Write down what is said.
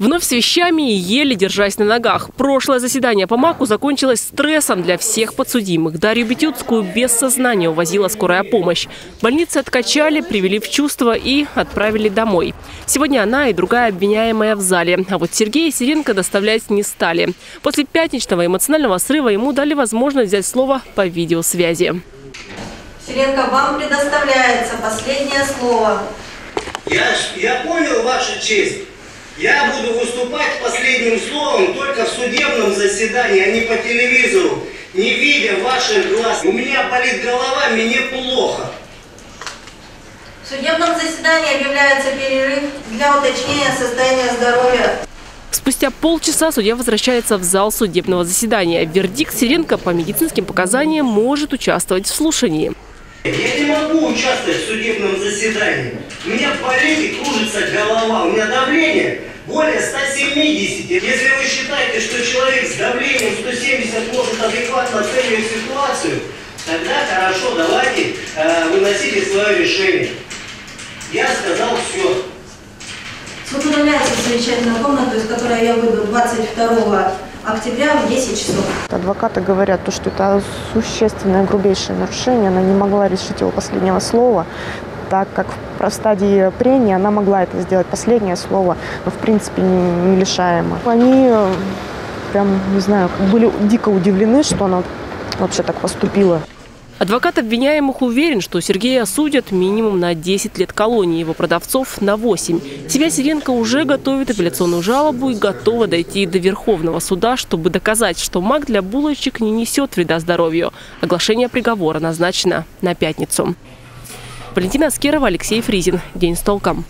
Вновь с вещами и еле держась на ногах. Прошлое заседание по МАКу закончилось стрессом для всех подсудимых. Дарью Бетюцкую без сознания увозила скорая помощь. Больницы откачали, привели в чувство и отправили домой. Сегодня она и другая обвиняемая в зале. А вот Сергея Сиренко доставлять не стали. После пятничного эмоционального срыва ему дали возможность взять слово по видеосвязи. Сиренко, вам предоставляется последнее слово. Я, я понял ваша честь. Я буду выступать последним словом только в судебном заседании, а не по телевизору, не видя ваших глаз. У меня болит голова, мне плохо. В судебном заседании объявляется перерыв для уточнения состояния здоровья. Спустя полчаса судья возвращается в зал судебного заседания. Вердикт Сиренко по медицинским показаниям может участвовать в слушании. Я не могу участвовать в судебном заседании. У меня болит и кружится голова, у меня давление более 170. Если вы считаете, что человек с давлением 170 может адекватно оценивать ситуацию, тогда хорошо, давайте э, выносите свое решение. Я сказал все. Суд удаляется в совещательную комнату, из которой я выйду 22 октября в 10 часов. Адвокаты говорят, то, что это существенное, грубейшее нарушение. Она не могла решить его последнего слова, так как в стадии прения она могла это сделать. Последнее слово, но в принципе не, не лишаемо. Они прям, не знаю, были дико удивлены, что она вообще так поступила. Адвокат обвиняемых уверен, что Сергея осудят минимум на 10 лет колонии, его продавцов – на 8. Себя Сиренко уже готовит апелляционную жалобу и готова дойти до Верховного суда, чтобы доказать, что маг для булочек не несет вреда здоровью. Оглашение приговора назначено на пятницу. Валентина Аскерова, Алексей Фризин. День с толком.